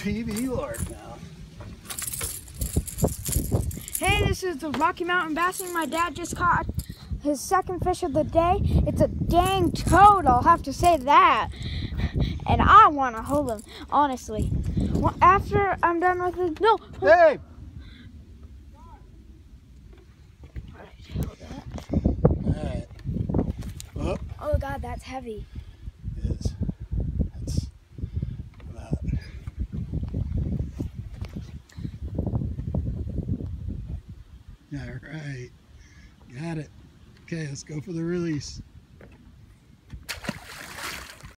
PB Lord now. Hey, this is the Rocky Mountain Bassin. My dad just caught his second fish of the day. It's a dang toad, I'll have to say that. And I want to hold him, honestly. Well, after I'm done with it, no. Hey! Alright. Oh, Oh God, that's heavy. it is. That's that. Yeah, right. Got it. Okay, let's go for the release.